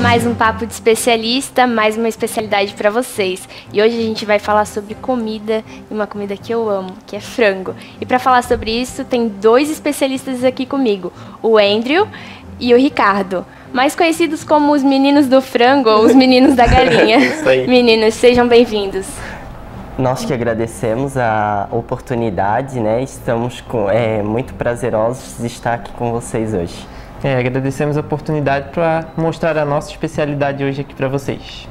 Mais um papo de especialista, mais uma especialidade para vocês. E hoje a gente vai falar sobre comida e uma comida que eu amo, que é frango. E para falar sobre isso, tem dois especialistas aqui comigo, o Andrew e o Ricardo, mais conhecidos como os meninos do frango ou os meninos da galinha. Meninos, sejam bem-vindos. Nós que agradecemos a oportunidade, né? Estamos com, é, muito prazerosos de estar aqui com vocês hoje. É, agradecemos a oportunidade para mostrar a nossa especialidade hoje aqui para vocês.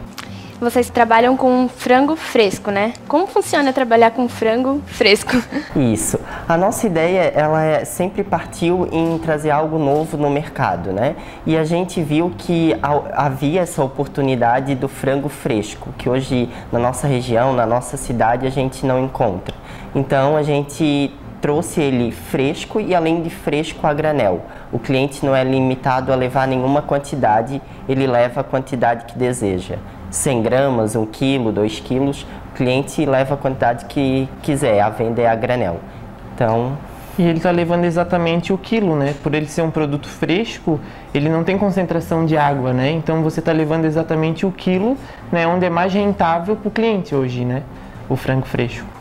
Vocês trabalham com frango fresco, né? Como funciona trabalhar com frango fresco? Isso. A nossa ideia, ela é, sempre partiu em trazer algo novo no mercado, né? E a gente viu que havia essa oportunidade do frango fresco, que hoje na nossa região, na nossa cidade, a gente não encontra. Então a gente trouxe ele fresco e além de fresco a granel. O cliente não é limitado a levar nenhuma quantidade, ele leva a quantidade que deseja. 100 gramas, 1 quilo, 2 quilos, o cliente leva a quantidade que quiser, a venda é a granel. Então... E ele está levando exatamente o quilo, né? Por ele ser um produto fresco, ele não tem concentração de água, né? Então você está levando exatamente o quilo, né? Onde é mais rentável para o cliente hoje, né? O frango fresco.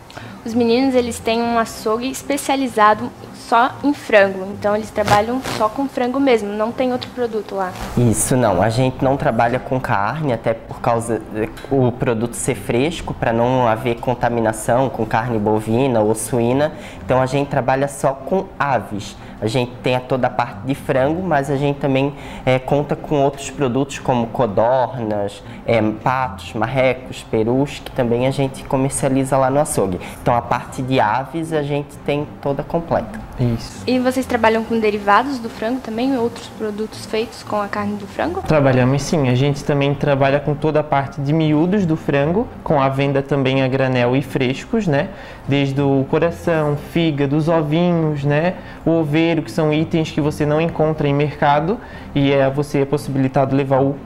Os meninos, eles têm um açougue especializado só em frango. Então eles trabalham só com frango mesmo, não tem outro produto lá. Isso não, a gente não trabalha com carne, até por causa do produto ser fresco, para não haver contaminação com carne bovina ou suína. Então a gente trabalha só com aves. A gente tem toda a parte de frango, mas a gente também é, conta com outros produtos como codornas, é, patos, marrecos, perus, que também a gente comercializa lá no açougue. Então a parte de aves a gente tem toda completa. Isso. E vocês trabalham com derivados do frango também? Outros produtos feitos com a carne do frango? Trabalhamos sim. A gente também trabalha com toda a parte de miúdos do frango, com a venda também a granel e frescos, né? Desde o coração, fígado, os ovinhos, né? O que são itens que você não encontra em mercado e é você é possibilitado levar o,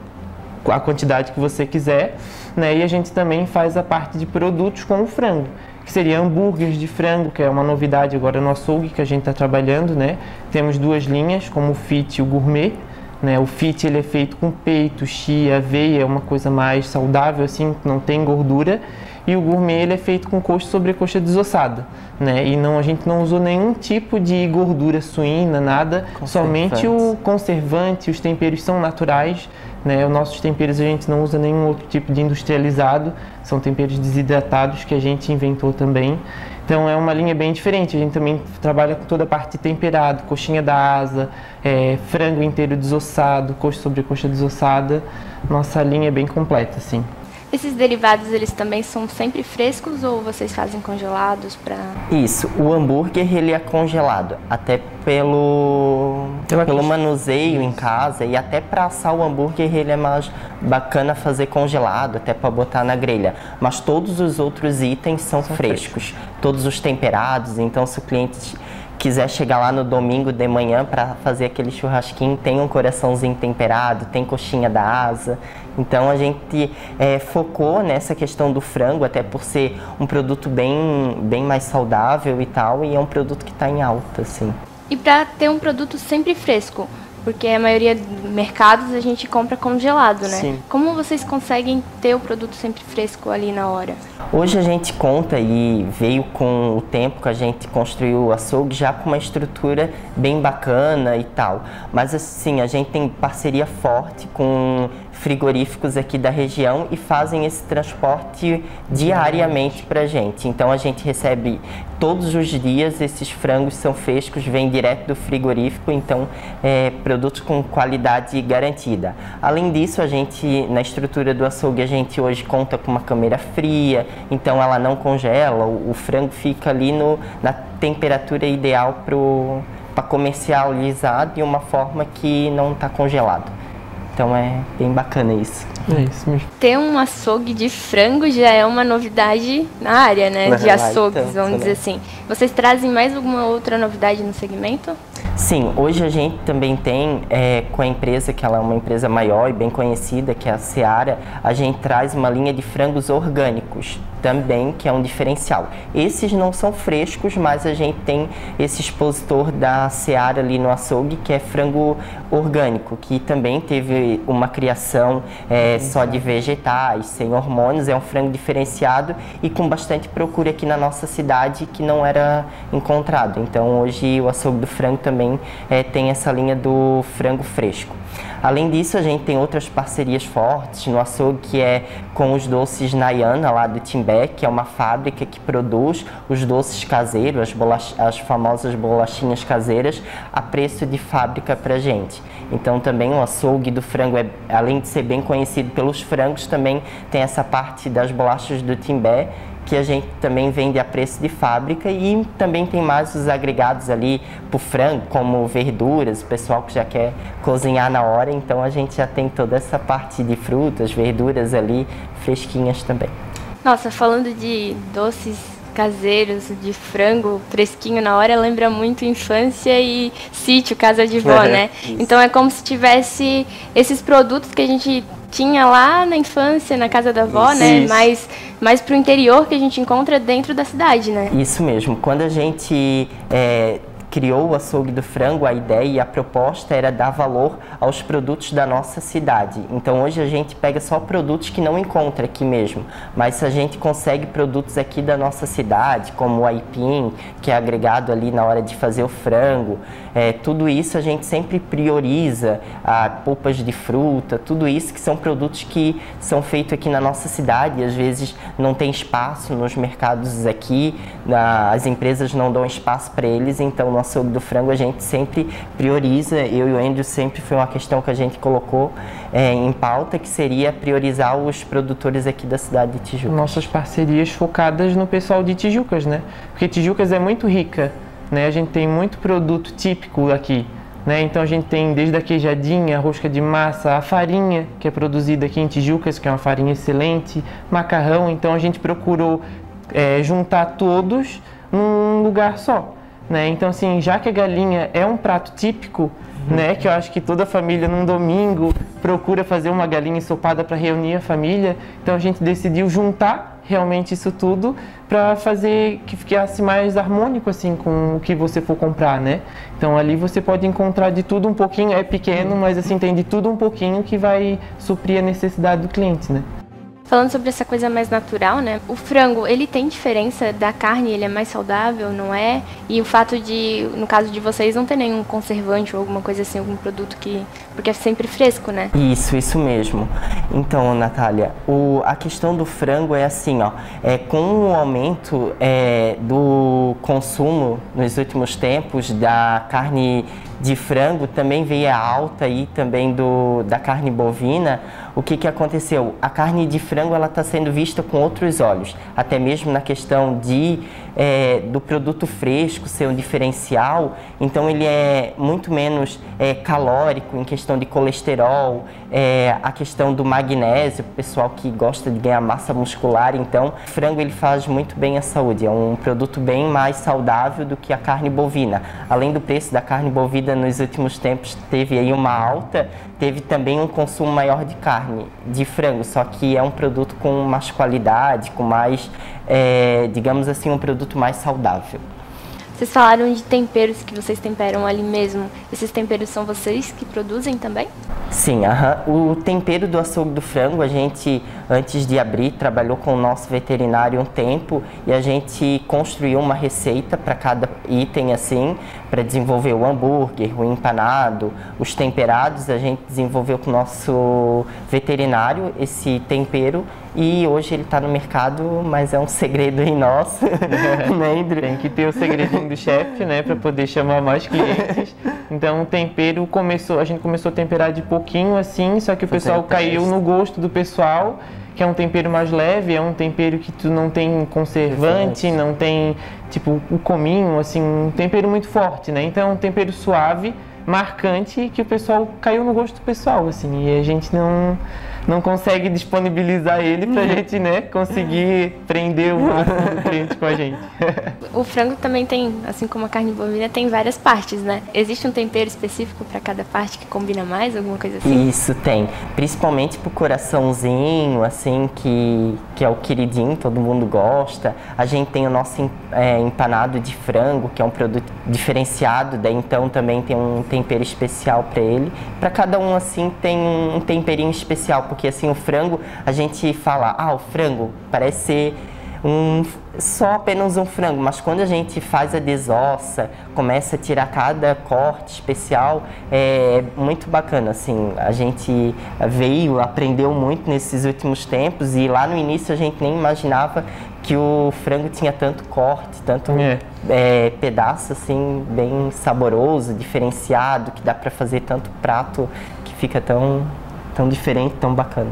a quantidade que você quiser, né? E a gente também faz a parte de produtos com o frango que seria hambúrgueres de frango, que é uma novidade agora no açougue que a gente está trabalhando, né? Temos duas linhas, como o fit e o gourmet, né? O fit ele é feito com peito, chia, aveia, é uma coisa mais saudável assim, não tem gordura. E o gourmet ele é feito com coxa sobre coxa desossada, né? E não a gente não usou nenhum tipo de gordura suína, nada, somente o conservante, os temperos são naturais, né? Os nossos temperos a gente não usa nenhum outro tipo de industrializado, são temperos desidratados que a gente inventou também. Então é uma linha bem diferente. A gente também trabalha com toda a parte de temperado, coxinha da asa, é, frango inteiro desossado, coxa sobre coxa desossada. Nossa linha é bem completa, assim. Esses derivados eles também são sempre frescos ou vocês fazem congelados para? Isso, o hambúrguer ele é congelado, até pelo pelo manuseio em casa e até para assar o hambúrguer ele é mais bacana fazer congelado, até para botar na grelha. Mas todos os outros itens são, são frescos, frescos, todos os temperados. Então se o cliente quiser chegar lá no domingo de manhã para fazer aquele churrasquinho, tem um coraçãozinho temperado, tem coxinha da asa. Então a gente é, focou nessa questão do frango, até por ser um produto bem, bem mais saudável e tal, e é um produto que está em alta, assim. E para ter um produto sempre fresco, porque a maioria dos mercados a gente compra congelado, né? Sim. Como vocês conseguem ter o produto sempre fresco ali na hora? Hoje a gente conta e veio com o tempo que a gente construiu o açougue já com uma estrutura bem bacana e tal. Mas assim, a gente tem parceria forte com frigoríficos aqui da região e fazem esse transporte diariamente para a gente. Então a gente recebe todos os dias esses frangos são frescos, vêm direto do frigorífico, então é, produtos com qualidade garantida. Além disso, a gente na estrutura do açougue a gente hoje conta com uma câmera fria, então ela não congela, o, o frango fica ali no, na temperatura ideal para comercializar de uma forma que não está congelado. Então é bem bacana isso. É isso mesmo. Ter um açougue de frango já é uma novidade na área, né? de açougues, tanto, vamos né? dizer assim. Vocês trazem mais alguma outra novidade no segmento? Sim, hoje a gente também tem é, com a empresa, que ela é uma empresa maior e bem conhecida, que é a Seara, a gente traz uma linha de frangos orgânicos. Também, que é um diferencial. Esses não são frescos, mas a gente tem esse expositor da Seara ali no açougue, que é frango orgânico, que também teve uma criação é, só de vegetais, sem hormônios, é um frango diferenciado e com bastante procura aqui na nossa cidade que não era encontrado. Então hoje o açougue do frango também é, tem essa linha do frango fresco. Além disso, a gente tem outras parcerias fortes no açougue, que é com os doces Nayana, lá do Timbé, que é uma fábrica que produz os doces caseiros, as, bolach as famosas bolachinhas caseiras, a preço de fábrica para gente. Então também o açougue do frango, é, além de ser bem conhecido pelos frangos, também tem essa parte das bolachas do Timbé, que a gente também vende a preço de fábrica e também tem mais os agregados ali para o frango, como verduras, o pessoal que já quer cozinhar na hora, então a gente já tem toda essa parte de frutas, verduras ali fresquinhas também. Nossa, falando de doces caseiros de frango fresquinho na hora lembra muito infância e sítio, casa de vó, né? Então é como se tivesse esses produtos que a gente tinha lá na infância, na casa da avó, né? Isso. Mais, mais pro interior que a gente encontra dentro da cidade, né? Isso mesmo. Quando a gente é, criou o açougue do frango, a ideia e a proposta era dar valor aos produtos da nossa cidade. Então hoje a gente pega só produtos que não encontra aqui mesmo, mas a gente consegue produtos aqui da nossa cidade, como o aipim, que é agregado ali na hora de fazer o frango, é, tudo isso a gente sempre prioriza, a polpas de fruta, tudo isso que são produtos que são feitos aqui na nossa cidade e às vezes não tem espaço nos mercados aqui, as empresas não dão espaço para eles, então açougue do frango a gente sempre prioriza, eu e o Andrew sempre foi uma questão que a gente colocou é, em pauta, que seria priorizar os produtores aqui da cidade de Tijucas. Nossas parcerias focadas no pessoal de Tijucas, né? Porque Tijucas é muito rica, né? A gente tem muito produto típico aqui. Né? Então a gente tem desde a queijadinha, a rosca de massa, a farinha que é produzida aqui em Tijucas, que é uma farinha excelente, macarrão. Então a gente procurou é, juntar todos num lugar só. Né? Então, assim, já que a galinha é um prato típico, né, que eu acho que toda família num domingo procura fazer uma galinha ensopada para reunir a família, então a gente decidiu juntar realmente isso tudo para fazer que ficasse mais harmônico assim com o que você for comprar, né? Então ali você pode encontrar de tudo um pouquinho, é pequeno, mas assim tem de tudo um pouquinho que vai suprir a necessidade do cliente, né? Falando sobre essa coisa mais natural, né? O frango, ele tem diferença da carne, ele é mais saudável, não é? E o fato de, no caso de vocês, não ter nenhum conservante ou alguma coisa assim, algum produto que. Porque é sempre fresco, né? Isso, isso mesmo. Então, Natália, o, a questão do frango é assim, ó. É, com o aumento é, do consumo nos últimos tempos da carne de frango, também veio a alta aí também do, da carne bovina o que, que aconteceu? A carne de frango ela está sendo vista com outros olhos, até mesmo na questão de é, do produto fresco ser um diferencial, então ele é muito menos é, calórico em questão de colesterol, é, a questão do magnésio, o pessoal que gosta de ganhar massa muscular, então frango ele faz muito bem à saúde, é um produto bem mais saudável do que a carne bovina. Além do preço da carne bovina nos últimos tempos teve aí uma alta, teve também um consumo maior de carne, de frango, só que é um produto com mais qualidade, com mais é, digamos assim, um produto mais saudável. Vocês falaram de temperos que vocês temperam ali mesmo. Esses temperos são vocês que produzem também? Sim, o tempero do açougue do frango, a gente, antes de abrir, trabalhou com o nosso veterinário um tempo e a gente construiu uma receita para cada item, assim, para desenvolver o hambúrguer, o empanado, os temperados. A gente desenvolveu com o nosso veterinário esse tempero e hoje ele está no mercado, mas é um segredo em nosso. né, Tem que ter o segredinho do chefe, né, para poder chamar mais clientes. Então o tempero começou, a gente começou a temperar de pouquinho assim, só que o pessoal caiu no gosto do pessoal, que é um tempero mais leve, é um tempero que tu não tem conservante, não tem tipo o cominho, assim, um tempero muito forte, né? Então é um tempero suave, marcante que o pessoal caiu no gosto do pessoal, assim, e a gente não não consegue disponibilizar ele para a gente, né, conseguir prender o máximo do cliente com a gente. o frango também tem, assim como a carne bovina, tem várias partes, né? Existe um tempero específico para cada parte que combina mais, alguma coisa assim? Isso tem, principalmente pro coraçãozinho, assim, que, que é o queridinho, todo mundo gosta. A gente tem o nosso é, empanado de frango, que é um produto diferenciado, daí então também tem um tempero especial para ele. Para cada um assim tem um temperinho especial, porque assim o frango a gente fala, ah, o frango parece ser um, só apenas um frango, mas quando a gente faz a desossa, começa a tirar cada corte especial, é muito bacana, assim, a gente veio, aprendeu muito nesses últimos tempos e lá no início a gente nem imaginava que o frango tinha tanto corte, tanto é. É, pedaço, assim, bem saboroso, diferenciado, que dá para fazer tanto prato que fica tão, tão diferente, tão bacana.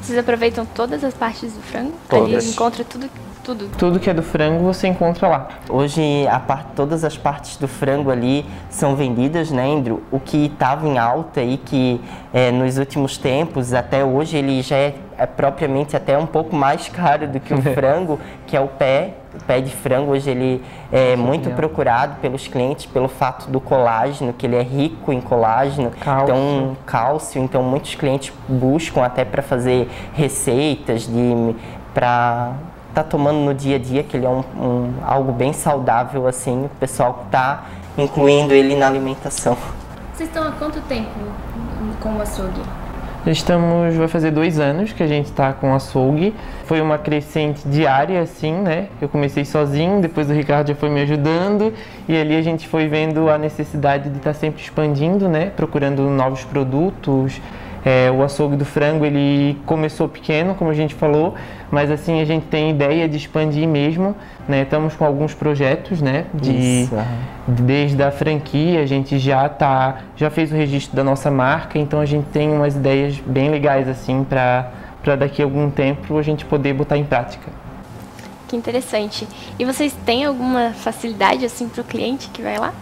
Vocês aproveitam todas as partes do frango? Todas. Ali encontra tudo tudo. Tudo que é do frango você encontra lá. Hoje a parte, todas as partes do frango ali são vendidas, né, Andrew? O que estava em alta e que é, nos últimos tempos, até hoje, ele já é, é propriamente até um pouco mais caro do que o frango, que é o pé. O pé de frango hoje ele é muito procurado pelos clientes pelo fato do colágeno, que ele é rico em colágeno, cálcio. então cálcio, então muitos clientes buscam até para fazer receitas de para tá tomando no dia a dia, que ele é um, um algo bem saudável, assim, o pessoal tá incluindo ele na alimentação. Vocês estão há quanto tempo com o açougue? Estamos, vai fazer dois anos que a gente está com açougue. Foi uma crescente diária, assim, né? Eu comecei sozinho, depois o Ricardo já foi me ajudando e ali a gente foi vendo a necessidade de estar tá sempre expandindo, né? Procurando novos produtos, é, o açougue do frango ele começou pequeno, como a gente falou, mas assim a gente tem ideia de expandir mesmo. Né? Estamos com alguns projetos, né? De, desde a franquia a gente já tá, já fez o registro da nossa marca, então a gente tem umas ideias bem legais assim para para daqui a algum tempo a gente poder botar em prática. Que interessante. E vocês têm alguma facilidade assim para o cliente que vai lá?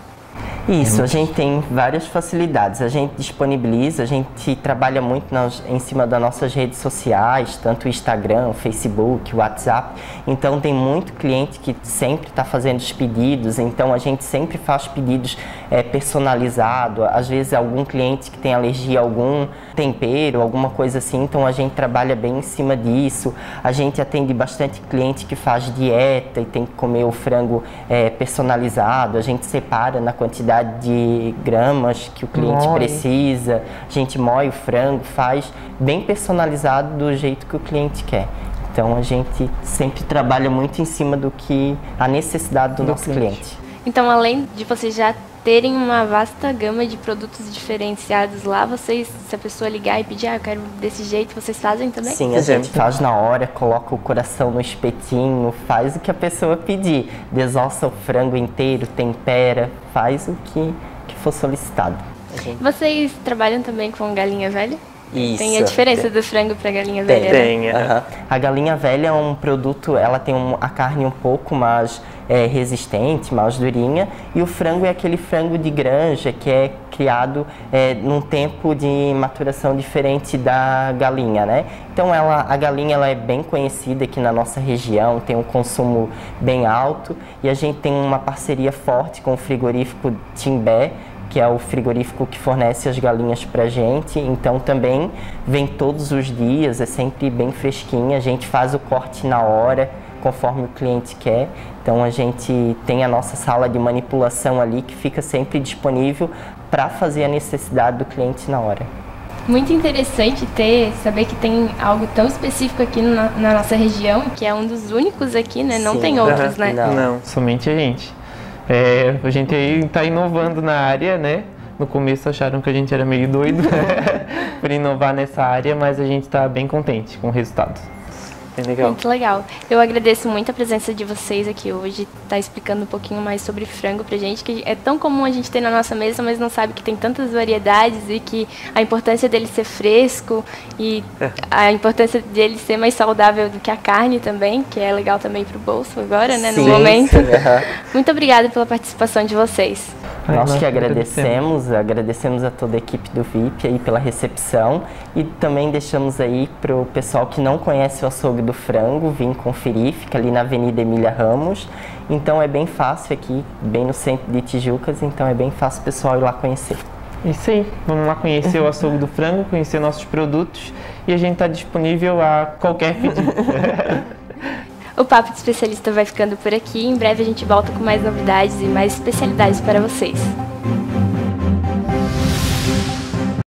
Isso, a gente tem várias facilidades. A gente disponibiliza, a gente trabalha muito nas, em cima das nossas redes sociais, tanto o Instagram, o Facebook, o WhatsApp. Então tem muito cliente que sempre está fazendo os pedidos, então a gente sempre faz pedidos é, personalizados. Às vezes algum cliente que tem alergia a algum tempero, alguma coisa assim, então a gente trabalha bem em cima disso. A gente atende bastante cliente que faz dieta e tem que comer o frango é, personalizado. A gente separa na quantidade quantidade de gramas que o cliente precisa. A gente moe o frango, faz bem personalizado do jeito que o cliente quer. Então a gente sempre trabalha muito em cima do que a necessidade do, do nosso cliente. cliente. Então, além de você já terem uma vasta gama de produtos diferenciados lá, vocês, se a pessoa ligar e pedir, ah, eu quero desse jeito, vocês fazem também? Sim, a gente faz na hora, coloca o coração no espetinho, faz o que a pessoa pedir. Desossa o frango inteiro, tempera, faz o que, que for solicitado. Vocês trabalham também com galinha velha? Isso. Tem a diferença do frango para galinha velha? Né? Tem, né? uhum. A galinha velha é um produto, ela tem um, a carne um pouco mais é, resistente, mais durinha, e o frango é aquele frango de granja que é criado é, num tempo de maturação diferente da galinha, né? Então ela, a galinha ela é bem conhecida aqui na nossa região, tem um consumo bem alto e a gente tem uma parceria forte com o frigorífico Timbé, que é o frigorífico que fornece as galinhas para gente. Então também vem todos os dias, é sempre bem fresquinha. A gente faz o corte na hora, conforme o cliente quer. Então a gente tem a nossa sala de manipulação ali que fica sempre disponível para fazer a necessidade do cliente na hora. Muito interessante ter, saber que tem algo tão específico aqui na, na nossa região, que é um dos únicos aqui, né? Não Sim. tem outros, né? Não. Não, somente a gente. É, a gente aí está inovando na área, né? No começo acharam que a gente era meio doido por inovar nessa área, mas a gente está bem contente com o resultado. É legal. Muito legal. Eu agradeço muito a presença de vocês aqui hoje, tá explicando um pouquinho mais sobre frango pra gente, que é tão comum a gente ter na nossa mesa, mas não sabe que tem tantas variedades e que a importância dele ser fresco e é. a importância dele ser mais saudável do que a carne também, que é legal também pro bolso agora, né, sim, no momento. Sim, Muito obrigada pela participação de vocês. Nós, que agradecemos, agradecemos a toda a equipe do VIP aí pela recepção e também deixamos aí para o pessoal que não conhece o açougue do frango, vir conferir, fica ali na Avenida Emília Ramos. Então é bem fácil aqui, bem no centro de Tijucas, então é bem fácil o pessoal ir lá conhecer. Isso aí, vamos lá conhecer o açougue do frango, conhecer nossos produtos e a gente está disponível a qualquer pedido. o Papo de Especialista vai ficando por aqui. Em breve a gente volta com mais novidades e mais especialidades para vocês.